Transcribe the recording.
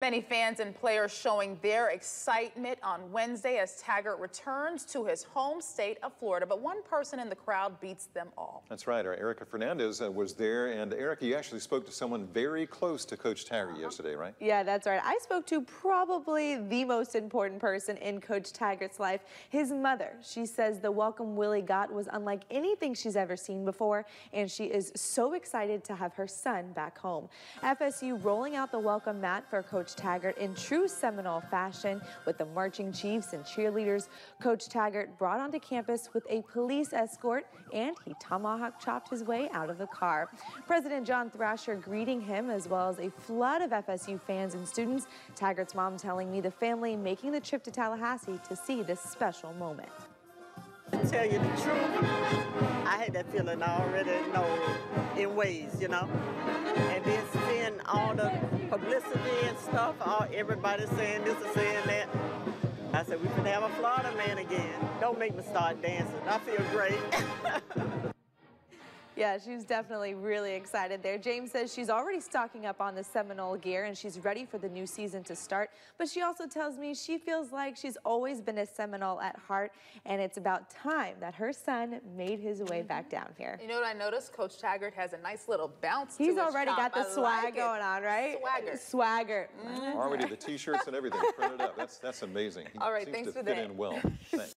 Many fans and players showing their excitement on Wednesday as Taggart returns to his home state of Florida. But one person in the crowd beats them all. That's right. Our Erica Fernandez uh, was there. And Erica, you actually spoke to someone very close to Coach Taggart yesterday, right? Yeah, that's right. I spoke to probably the most important person in Coach Taggart's life, his mother. She says the welcome Willie got was unlike anything she's ever seen before, and she is so excited to have her son back home. FSU rolling out the welcome mat for Coach Coach Taggart in true Seminole fashion with the marching chiefs and cheerleaders. Coach Taggart brought onto campus with a police escort and he tomahawk chopped his way out of the car. President John Thrasher greeting him as well as a flood of FSU fans and students. Taggart's mom telling me the family making the trip to Tallahassee to see this special moment. To tell you the truth, I had that feeling already know in ways, you know. And then publicity and stuff, all, everybody saying this and saying that. I said, we can have a Florida man again. Don't make me start dancing. I feel great. Yeah, she's definitely really excited there. James says she's already stocking up on the Seminole gear and she's ready for the new season to start. But she also tells me she feels like she's always been a Seminole at heart and it's about time that her son made his way back down here. You know what I noticed? Coach Taggart has a nice little bounce He's already got the I swag like going on, right? Swagger. Swagger. Mm -hmm. Already the t-shirts and everything printed up. That's, that's amazing. He All right, thanks for fit that. in well. Thanks.